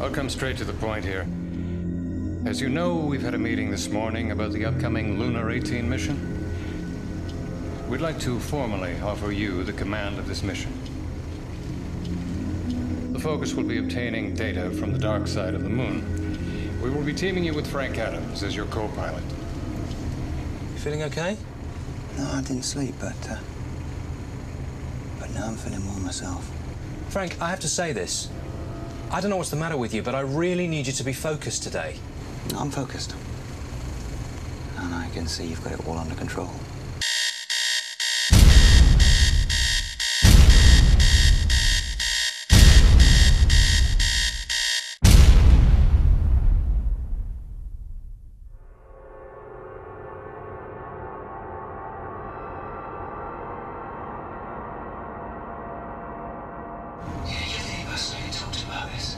I'll come straight to the point here. As you know, we've had a meeting this morning about the upcoming Lunar 18 mission. We'd like to formally offer you the command of this mission. The focus will be obtaining data from the dark side of the moon. We will be teaming you with Frank Adams as your co-pilot. You feeling okay? No, I didn't sleep, but uh, but now I'm feeling more myself. Frank, I have to say this. I don't know what's the matter with you, but I really need you to be focused today. I'm focused, and I can see you've got it all under control. You think us talked about this?